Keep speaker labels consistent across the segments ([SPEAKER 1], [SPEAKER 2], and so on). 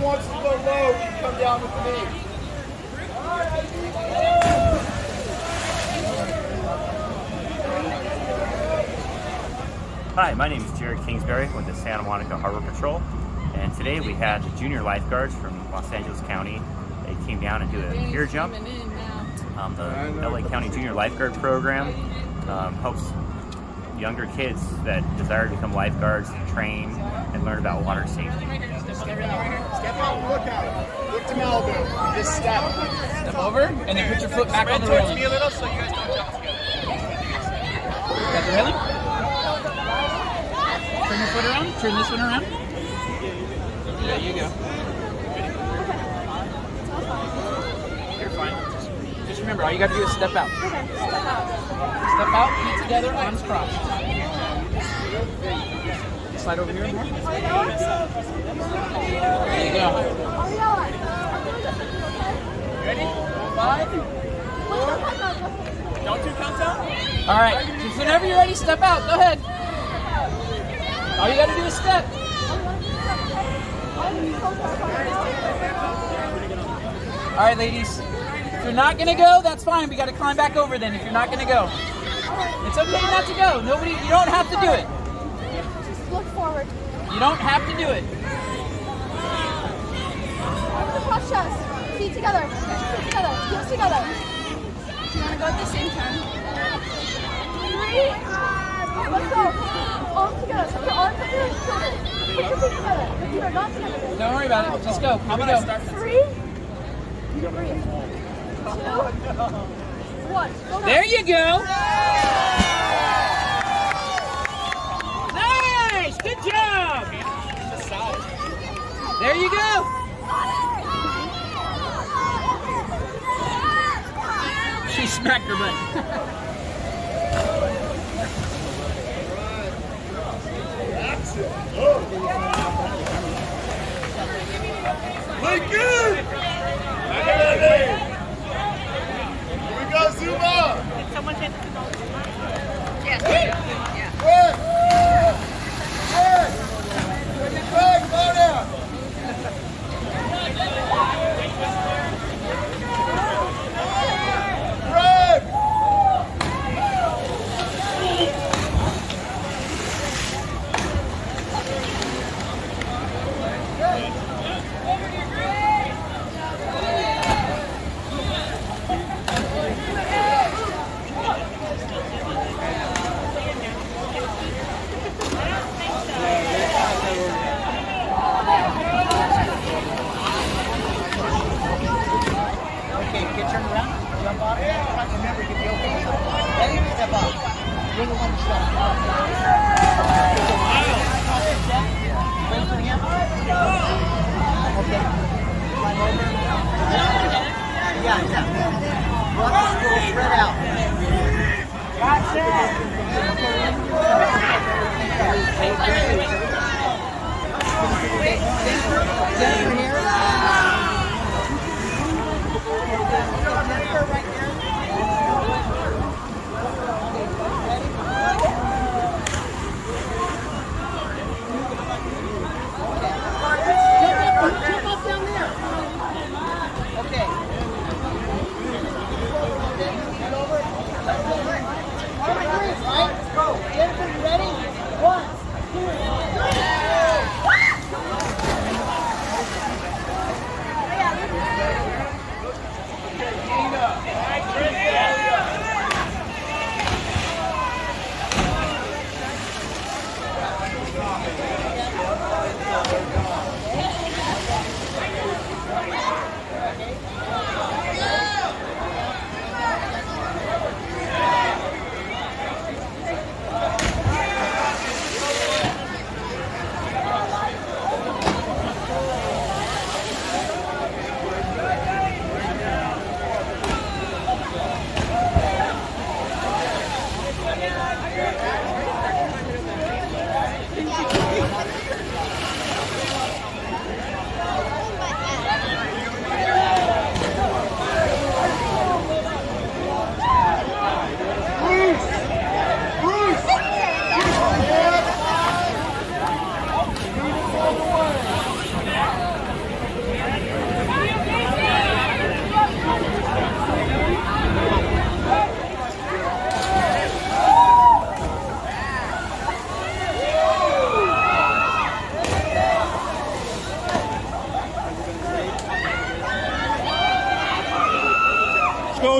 [SPEAKER 1] whoever wants to go low can come down with me.
[SPEAKER 2] Hi, my name is Jared Kingsbury with the Santa Monica Harbor Patrol, and today we had the junior lifeguards from Los Angeles County. They came down and do a pier jump. Um, the LA County Junior Lifeguard Program um, helps younger kids that desire to become lifeguards to train and learn about water safety.
[SPEAKER 1] Step out look at it. Look to Malibu. Just step.
[SPEAKER 3] Step over, and then put your foot back on the
[SPEAKER 4] towards
[SPEAKER 3] railing.
[SPEAKER 4] me a little so you guys don't jump together.
[SPEAKER 3] Got the railing? Turn your foot around. Turn this one around. There you go. You're fine. Just, just remember, all you got to do is step out. step out. Step out, feet together, arms crossed. Slide over here more. There you go.
[SPEAKER 4] Ready? Five. Don't do countdown.
[SPEAKER 3] All right. Just whenever you're ready, step out. Go ahead. All you got to do is step. All right, ladies. If you're not gonna go, that's fine. We got to climb back over then. If you're not gonna go, it's okay not to go. Nobody. You don't have to do it.
[SPEAKER 5] Look forward.
[SPEAKER 3] You don't have to do it.
[SPEAKER 5] Cross chest. Feet together. Feet together. Heels together. Do you want to go at the same time? Three. Okay, let's go. Arms together. Put your arms up your shoulders. Put your feet together. If you are not together.
[SPEAKER 3] Don't worry about it. Just go. Here we go.
[SPEAKER 5] Three. Three. Two. One. Go.
[SPEAKER 3] There you go. Nice. Good job. There you go. She smacked her butt.
[SPEAKER 1] Play good! Here we go, Zuma!
[SPEAKER 6] Did someone hit the dog?
[SPEAKER 1] Quick! Quick! Quick, slow down! Greg!
[SPEAKER 3] Okay, get turned around. Jump off. Remember, get the open. Ready? Step up. You're the one to step. Bring your hand. Okay. Climb over. Spread out. Gotcha.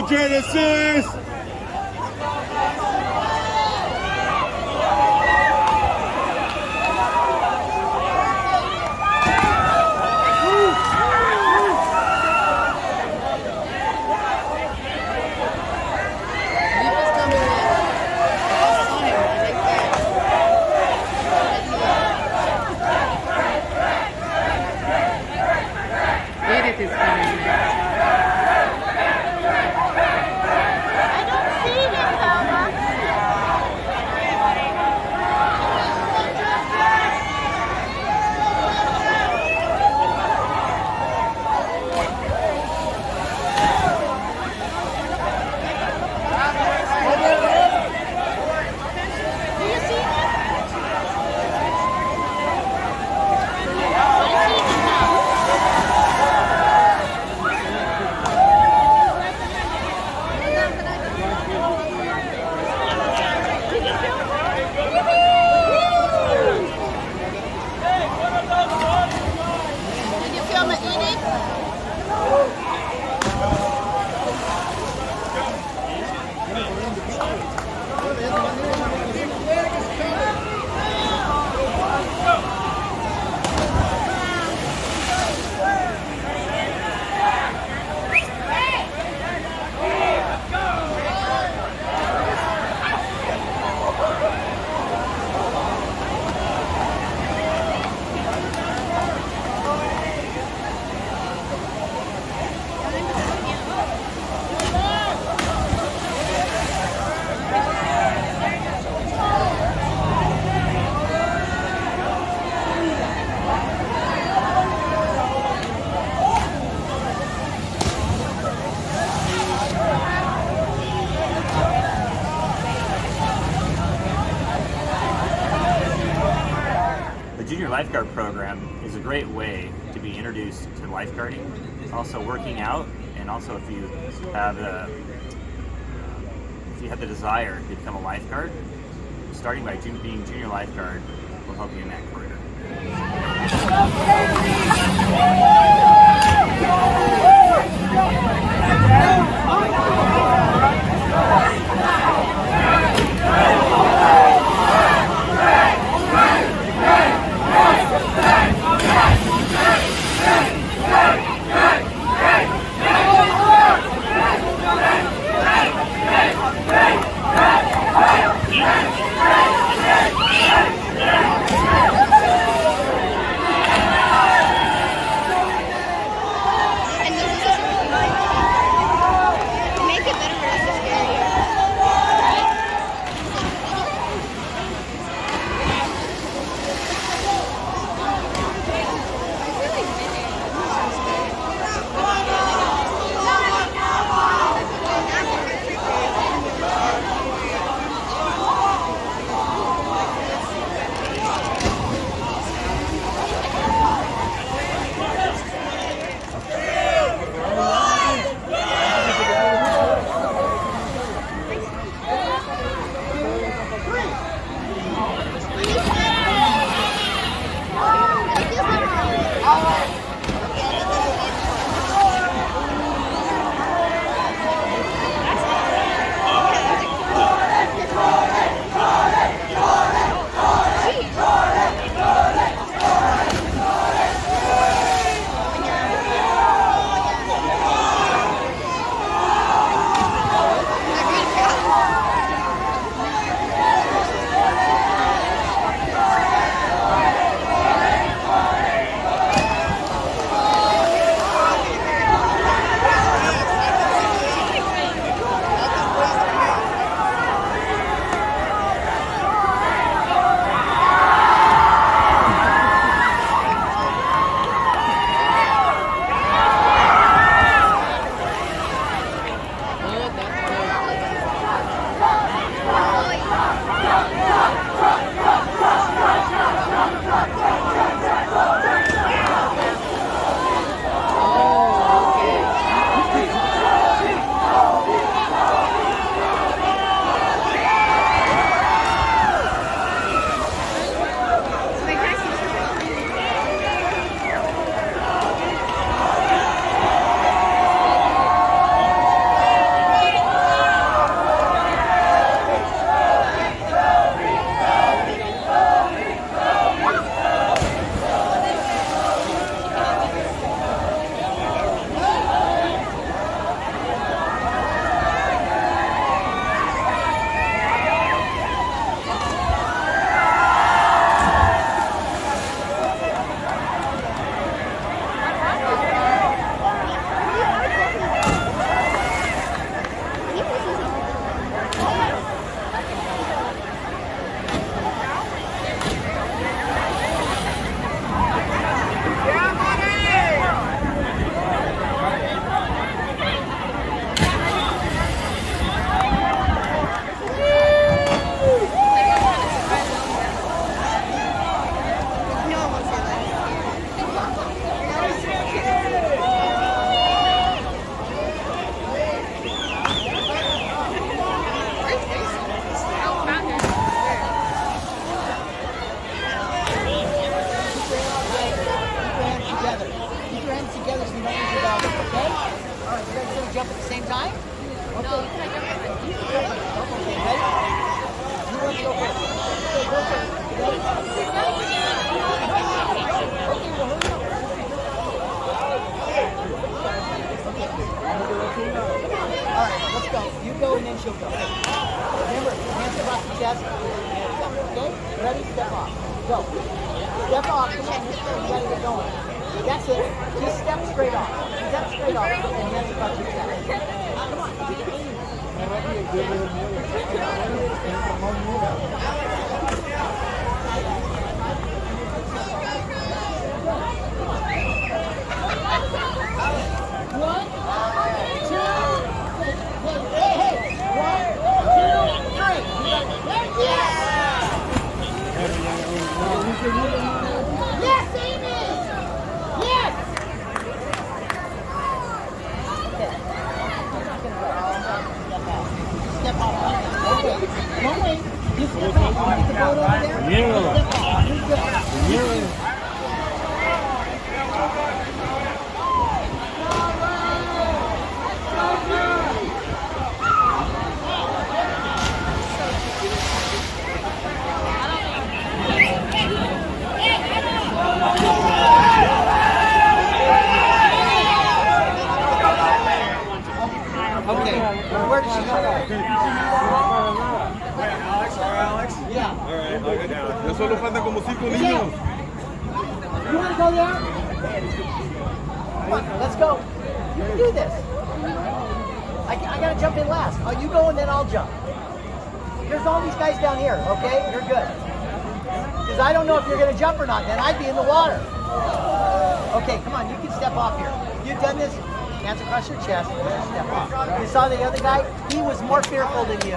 [SPEAKER 2] Genesis! Lifeguarding, also working out, and also if you have a if you have the desire to become a lifeguard, starting by being junior lifeguard will help you in that career.
[SPEAKER 6] She'll go. Remember, hands across the chest, okay? Ready? Step off. Go. Step off. Come on, you gotta get going. That's it. Just step straight off. Step straight off and hands across your chest. Come on. One, two, hey, hey, one, two, three. Yeah! You step off. You get the boat over there.
[SPEAKER 1] Míralo.
[SPEAKER 6] Step off. You step off.
[SPEAKER 1] Míralo.
[SPEAKER 6] Okay. Where did she go? Yeah.
[SPEAKER 1] Ya solo faltan como cinco niños.
[SPEAKER 6] You want to go there? Come on, let's go. You can do this. I, I gotta jump in last. Oh, you go and then I'll jump. There's all these guys down here, okay? You're good. Because I don't know if you're gonna jump or not, then I'd be in the water. Okay, come on, you can step off here. You've done this, hands across your chest, and then step off. You saw the other guy? He was more fearful than you.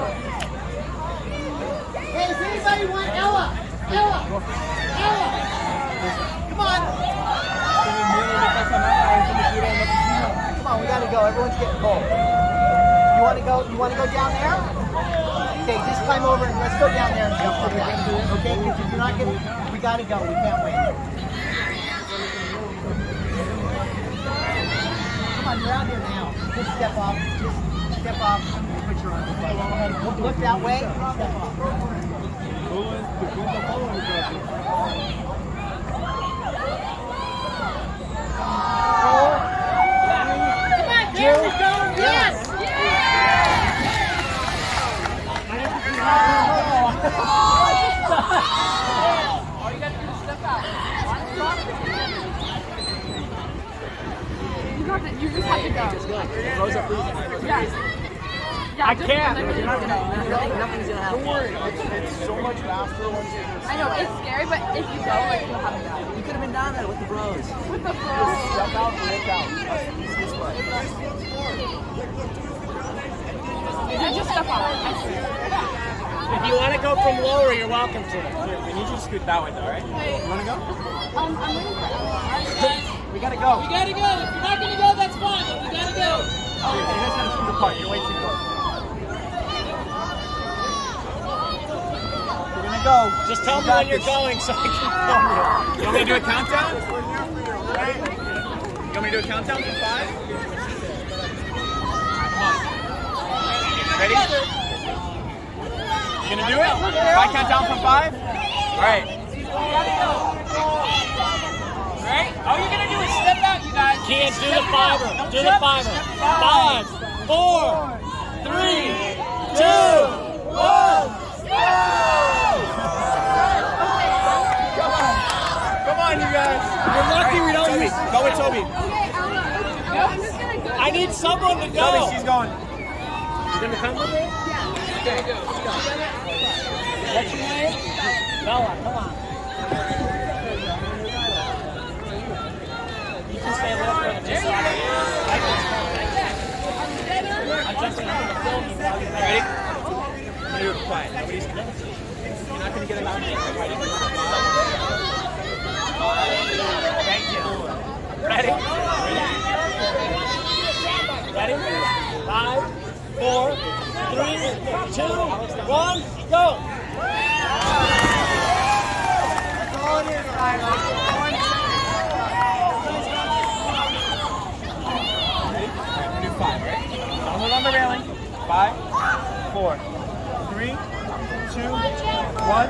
[SPEAKER 6] Hey, does anybody want Ella? Ella! Ella! Come on! Come on, we gotta go. Everyone's getting cold. You wanna go? You wanna go down there? Okay, just climb over and let's go down there and jump on that. Okay, because if you're not gonna, we gotta go. We can't wait. Come on, you're out here now. Just step off. Just step off. Put your arms up. Look that way. Step off. Four, three, two, yes.
[SPEAKER 3] All you gotta do is step out.
[SPEAKER 5] You got it. You just have to go. Yes. Yeah,
[SPEAKER 3] I
[SPEAKER 5] just-
[SPEAKER 3] can't.
[SPEAKER 5] and then you
[SPEAKER 3] Nothing-
[SPEAKER 5] go.
[SPEAKER 3] Nothing's gonna happen.
[SPEAKER 1] Don't worry, it's, it's so much faster once you
[SPEAKER 5] I know it's scary, but if you go, like you'll have it.
[SPEAKER 3] You could have been down there with the bros.
[SPEAKER 5] With the flow.
[SPEAKER 1] step out and look out. That's the easiest way.
[SPEAKER 5] You just step off. I swear.
[SPEAKER 4] If you want to go from lower, you're welcome to. Here, we need you to scoot that way, though, right? You want to go?
[SPEAKER 5] Um, I'm waiting for Ella.
[SPEAKER 3] We gotta go.
[SPEAKER 4] We gotta go. If you're not gonna go, But we gotta go.
[SPEAKER 3] You guys gotta scoot apart. You're way too close. We're gonna go.
[SPEAKER 4] Just tell
[SPEAKER 3] You
[SPEAKER 4] me when you're going so I can film you. You want me to do a countdown? You want me to do a countdown from five? Ready? You gonna do it? If I count down from five? All right. Right? All you're gonna do is step out, you guys. Can't do the fiver. Do the fiver. Five, four, three, two, one. Come on, you guys. We're lucky we don't use. Go with Toby.
[SPEAKER 5] Okay, Ella. Ella, I'm just gonna go.
[SPEAKER 4] I need someone to go.
[SPEAKER 3] Toby, she's going.
[SPEAKER 4] You gonna come with me? Okay, go. Let's go. What's your name? Bella, come on. You can stay a little one, go! Ready? All right, we're gonna do five, right? Don't move on the railing. Five, four, three, two, one.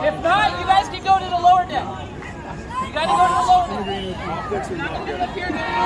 [SPEAKER 1] If
[SPEAKER 3] not, you guys can go to the lower deck. You gotta go to the lower deck.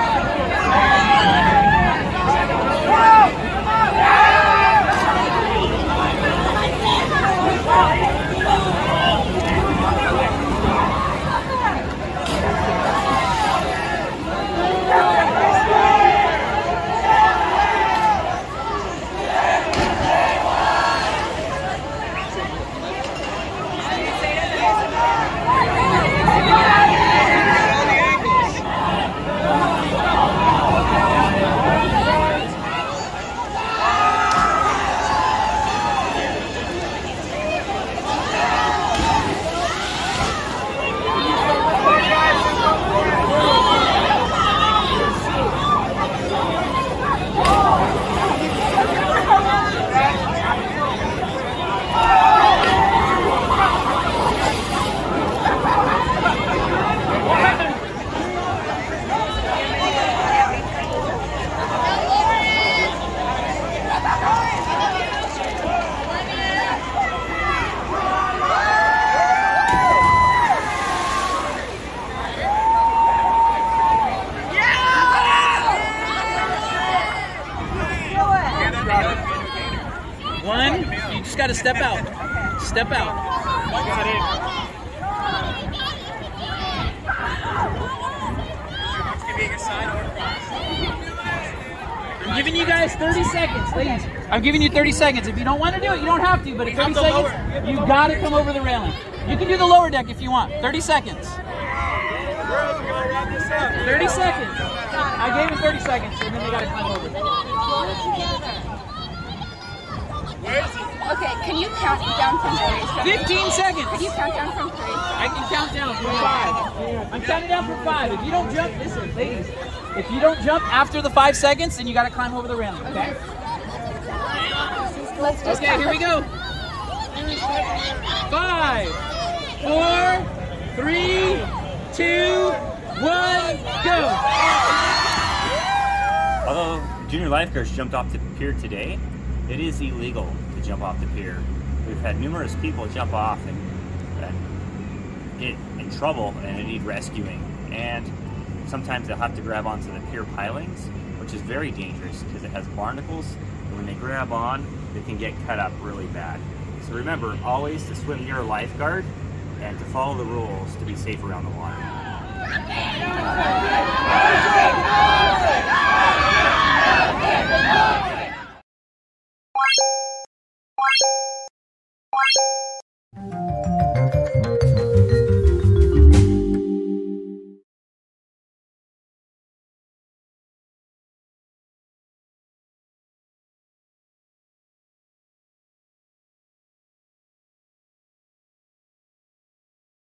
[SPEAKER 3] Got to step out. Step out.
[SPEAKER 4] Got it.
[SPEAKER 3] I'm giving you guys 30 seconds, ladies. I'm giving you 30 seconds. If you don't want to do it, you don't have to. But at 30 seconds, you got to come over the railing. You can do the lower deck if you want. 30 seconds. 30 seconds. I gave him 30 seconds, and then they got to climb over.
[SPEAKER 5] Okay, can you count down from three?
[SPEAKER 3] 15 seconds.
[SPEAKER 5] Can you count down from three?
[SPEAKER 3] I can count down from five. I'm counting down from five. If you don't jump, listen, ladies. If you don't jump after the five seconds, then you got to climb over the railing. Okay.
[SPEAKER 5] Let's just
[SPEAKER 3] Okay.
[SPEAKER 5] count.
[SPEAKER 3] Here we go. Five, four, three, two, one, go.
[SPEAKER 2] Although junior lifeguards jumped off the pier today, it is illegal jump off the pier. We've had numerous people jump off and, uh, get in trouble and need rescuing. And sometimes they'll have to grab onto the pier pilings, which is very dangerous because it has barnacles. And when they grab on, they can get cut up really bad. So remember, always to swim near a lifeguard and to follow the rules to be safe around the water.